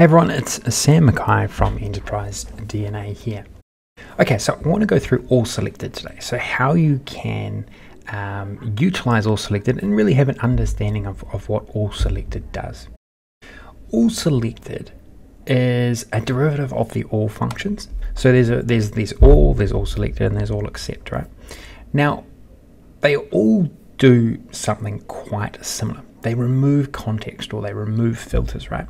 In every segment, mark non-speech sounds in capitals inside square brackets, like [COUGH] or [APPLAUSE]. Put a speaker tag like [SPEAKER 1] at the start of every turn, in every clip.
[SPEAKER 1] Hey everyone, it's Sam McKay from Enterprise DNA here. Okay, so I want to go through all selected today. So how you can um, utilize all selected and really have an understanding of, of what all selected does. All selected is a derivative of the all functions. So there's a, there's there's all, there's all selected, and there's all except, right? Now they all do something quite similar they remove context or they remove filters, right?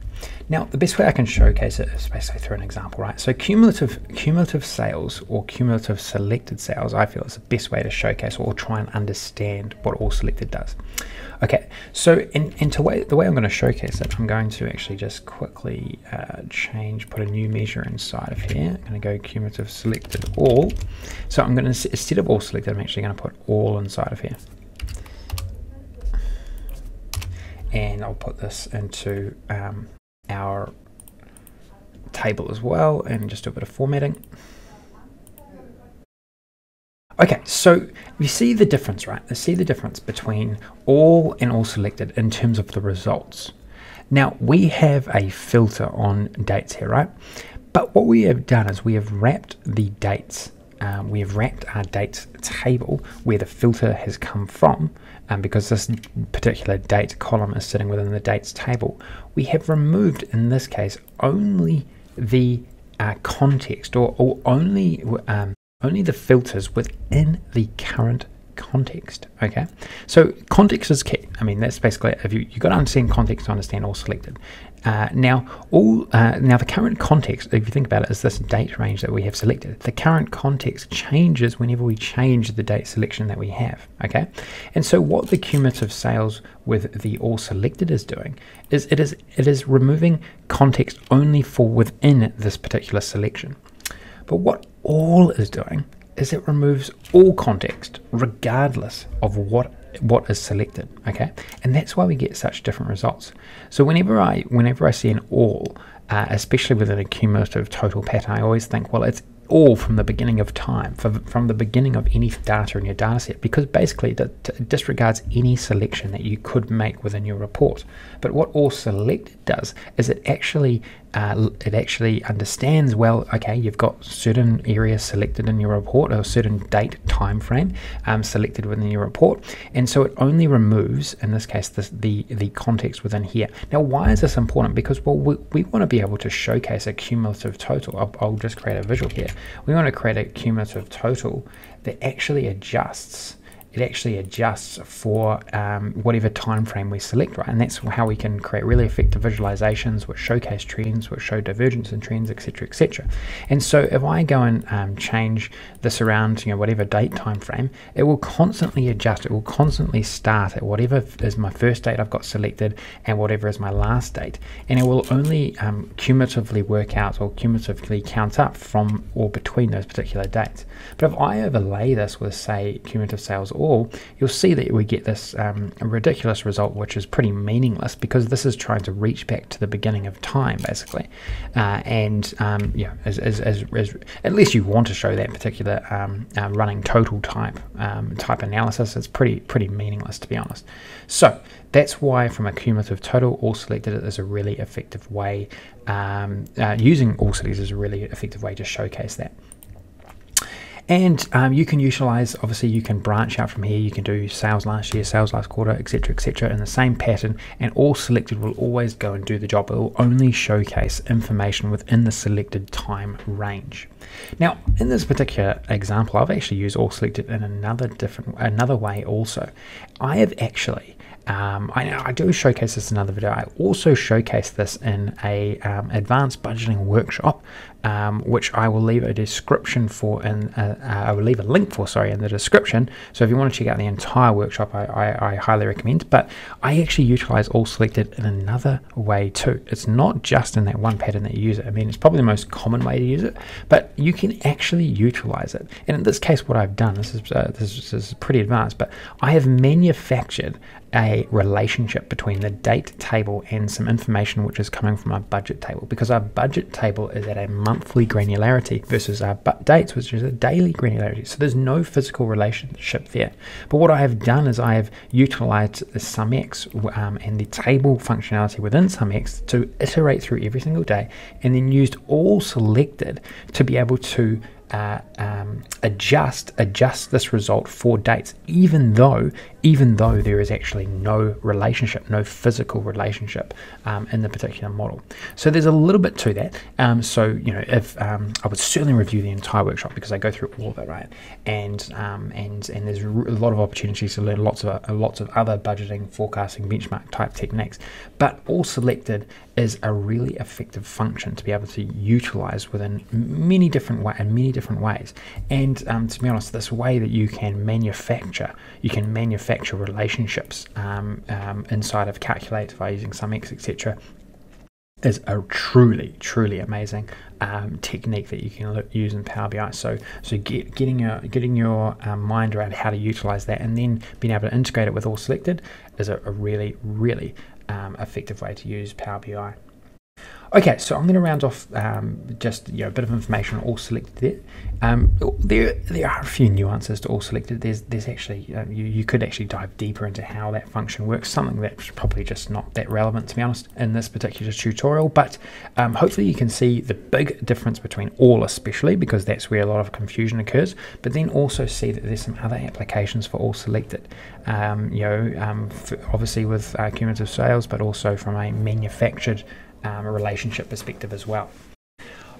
[SPEAKER 1] Now, the best way I can showcase it is basically through an example, right? So cumulative cumulative sales or cumulative selected sales, I feel is the best way to showcase or try and understand what all selected does. Okay, so in, into way, the way I'm going to showcase it, I'm going to actually just quickly uh, change, put a new measure inside of here. I'm going to go cumulative selected all. So I'm going to, instead of all selected, I'm actually going to put all inside of here. And I'll put this into um, our table as well and just do a bit of formatting. Okay, so you see the difference, right? You see the difference between all and all selected in terms of the results. Now, we have a filter on dates here, right? But what we have done is we have wrapped the dates um, we have wrapped our dates table where the filter has come from um, because this particular date column is sitting within the dates table. We have removed in this case only the uh, context or, or only um, only the filters within the current context. Okay, so context is key. I mean, that's basically if you you got to understand context to understand all selected. Uh, now, all uh, now the current context, if you think about it, is this date range that we have selected. The current context changes whenever we change the date selection that we have. Okay, and so what the cumulative sales with the all selected is doing is it is it is removing context only for within this particular selection. But what all is doing is it removes all context regardless of what what is selected okay and that's why we get such different results so whenever i whenever i see an all uh, especially within a cumulative total pattern i always think well it's all from the beginning of time, for, from the beginning of any data in your data set, because basically it disregards any selection that you could make within your report. But what all selected does is it actually uh, it actually understands well. Okay, you've got certain areas selected in your report, or a certain date time frame um, selected within your report, and so it only removes, in this case, this, the the context within here. Now, why is this important? Because well, we, we want to be able to showcase a cumulative total. I'll, I'll just create a visual here we want to create a cumulative total that actually adjusts it actually adjusts for um, whatever time frame we select, right? And that's how we can create really effective visualizations which showcase trends, which show divergence in trends, etc., etc. And so if I go and um, change this around, you know, whatever date time frame, it will constantly adjust. It will constantly start at whatever is my first date I've got selected and whatever is my last date, and it will only um, cumulatively work out or cumulatively count up from or between those particular dates. But if I overlay this with, say, cumulative sales all, you'll see that we get this um, ridiculous result, which is pretty meaningless because this is trying to reach back to the beginning of time, basically. Uh, and um, yeah, as, as, as, as, at least you want to show that particular um, uh, running total type um, type analysis, it's pretty pretty meaningless to be honest. So that's why, from a cumulative total, all selected is a really effective way. Um, uh, using all selected is a really effective way to showcase that. And um, you can utilize, obviously, you can branch out from here. You can do sales last year, sales last quarter, etc., etc., in the same pattern. And all selected will always go and do the job. It will only showcase information within the selected time range. Now, in this particular example, I've actually used all selected in another different, another way also. I have actually um, I, I, do showcase this in another video. I also showcase this in a um, advanced budgeting workshop, um, which I will leave a description for, and uh, uh, I will leave a link for, sorry, in the description. So if you want to check out the entire workshop, I, I, I highly recommend. But I actually utilize all selected in another way too. It's not just in that one pattern that you use it. I mean, it's probably the most common way to use it, but you can actually utilize it. And in this case, what I've done, this is uh, this, is, this is pretty advanced, but I have manufactured a relationship between the date table and some information which is coming from our budget table because our budget table is at a monthly granularity versus our dates, which is a daily granularity. So there's no physical relationship there. But what I have done is I have utilized the SumX um, and the table functionality within SumX to iterate through every single day and then used all selected to be able to uh, um, adjust adjust this result for dates, even though even though there is actually no relationship, no physical relationship um, in the particular model. So there's a little bit to that. Um, so you know, if um, I would certainly review the entire workshop because I go through all of it, right? And um, and and there's a lot of opportunities to learn lots of uh, lots of other budgeting, forecasting, benchmark type techniques. But all selected is a really effective function to be able to utilize within many different way and many different ways. And um, to be honest, this way that you can manufacture, you can manufacture manufacture relationships um, um, inside of Calculate by using SumX, etc., is a truly, truly amazing um, technique that you can use in Power BI. So, so get, getting your getting your um, mind around how to utilize that, and then being able to integrate it with all selected is a, a really, really um, effective way to use Power BI. Okay, so I'm going to round off um, just you know a bit of information on all selected there. Um, there there are a few nuances to all selected. There's there's actually uh, you, you could actually dive deeper into how that function works. Something that's probably just not that relevant to be honest in this particular tutorial. But um, hopefully you can see the big difference between all, especially because that's where a lot of confusion occurs. But then also see that there's some other applications for all selected. Um, you know, um, obviously with uh, cumulative sales, but also from a manufactured um, a relationship perspective as well.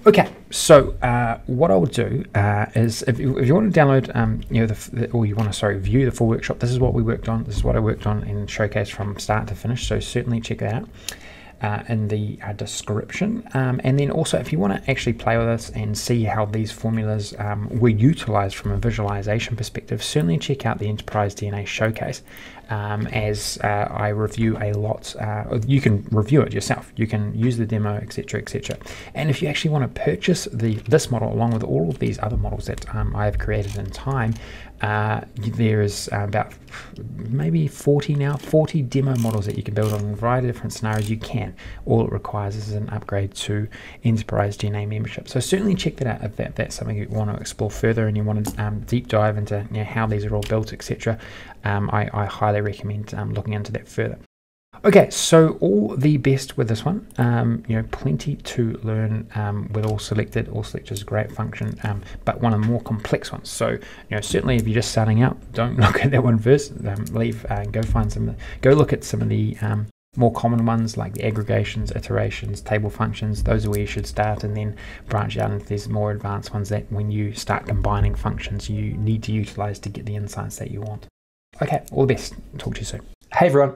[SPEAKER 1] Okay, so uh, what I will do uh, is if you, if you, want to download, um, you know, the, the, or you want to sorry view the full workshop, this is what we worked on. This is what I worked on and showcased from start to finish. So certainly check that out uh, in the uh, description. Um, and then also, if you want to actually play with this and see how these formulas um, were utilized from a visualization perspective, certainly check out the Enterprise DNA Showcase um, as uh, I review a lot. Uh, you can review it yourself. You can use the demo, etc., etc. And if you actually want to purchase the this model along with all of these other models that um, I have created in time, uh, there is uh, about maybe 40 now, 40 demo models that you can build on a variety of different scenarios. You can. All it requires is an upgrade to Enterprise DNA membership. So certainly check that out if that, that's something you want to explore further and you want to um, deep dive into you know, how these are all built, etc. Um, I, I, highly recommend um, looking into that further. Okay, so all the best with this one. Um, you know, plenty to learn um, with all selected. All selected is a great function, um, but one of the more complex ones. So, you know, certainly if you're just starting out, don't [LAUGHS] look at that one first. Um, leave uh, and go find some. Go look at some of the um, more common ones like the aggregations, iterations, table functions. Those are where you should start, and then branch out into these more advanced ones that when you start combining functions, you need to utilize to get the insights that you want. Okay, all the best. Talk to you soon. Hey everyone.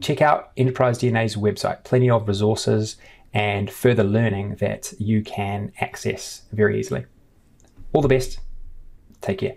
[SPEAKER 1] check out Enterprise DNA's website. Plenty of resources and further learning that you can access very easily. All the best. Take care.